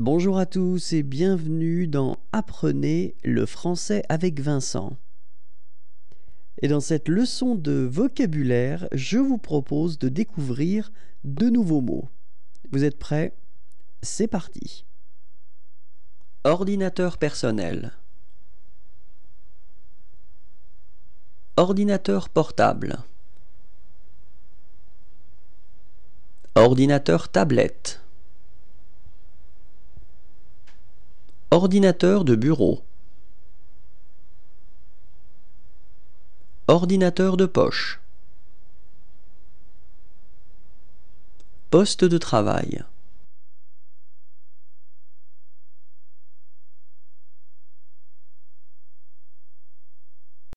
Bonjour à tous et bienvenue dans Apprenez le français avec Vincent. Et dans cette leçon de vocabulaire, je vous propose de découvrir de nouveaux mots. Vous êtes prêts? C'est parti. Ordinateur personnel. Ordinateur portable. Ordinateur tablette. Ordinateur de bureau. Ordinateur de poche. Poste de travail.